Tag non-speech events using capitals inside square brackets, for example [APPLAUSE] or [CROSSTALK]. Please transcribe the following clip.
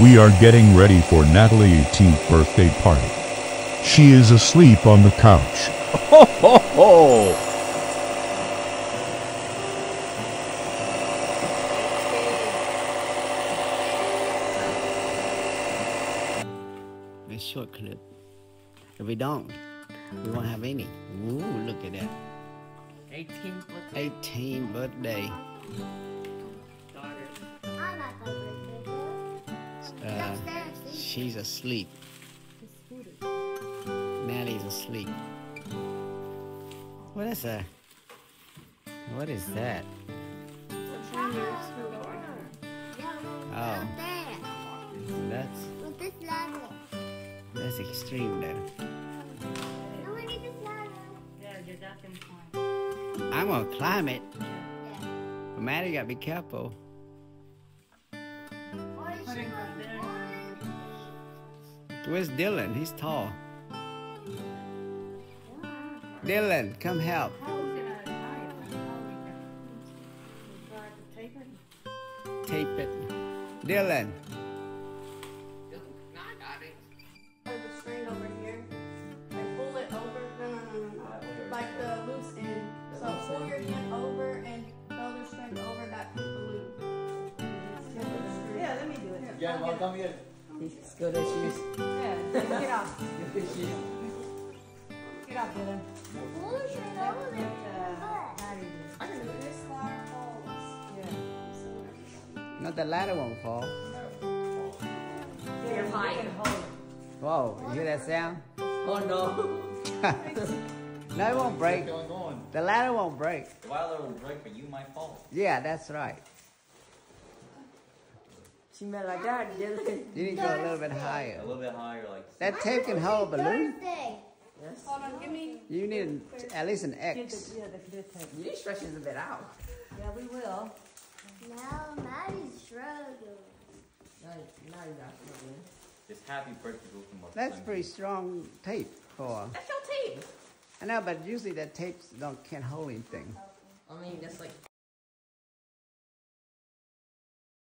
We are getting ready for Natalie's 18th birthday party. She is asleep on the couch. Ho ho ho! This short clip. If we don't, we won't have any. Ooh, look at that. 18th birthday 18 birthday. She's asleep. Natalie's asleep. What is that? What is that? Oh. That's that's extreme fine. I'm gonna climb it. But Maddie gotta be careful. Where's Dylan? He's tall. Dylan, come help. How is it at night? Try to tape it. Dylan. Or the string over here. Like pull it over. No, no, no, no, no. Like the loose end. So pull your hand over and throw the string over that pink balloon. Yeah, let me do it. Yeah, well, come here. He's good at shoes. Yeah, get off. Here she is. Get off, Dylan. The string over there. I do this far falls. No, the ladder won't fall. You're high. Whoa, you hear that sound? Oh no. [LAUGHS] no, it won't break. Keep on going. The ladder won't break. The wilder won't break, but you might fall. Yeah, that's right. She meant like that, Dylan. You need to go a little bit higher. A little bit higher, like. That tape can hold a balloon. Thursday. Yes. Hold on, give me. You need an- at least an X. Yeah, the good tape. You need stretching a bit out. Yeah, we will. No, Maddie's struggling. Now, now you got it. This happy birthday will come. That's pretty strong tape for. That's your tape. I know, but usually that tapes don't can't hold anything. I mean, that's like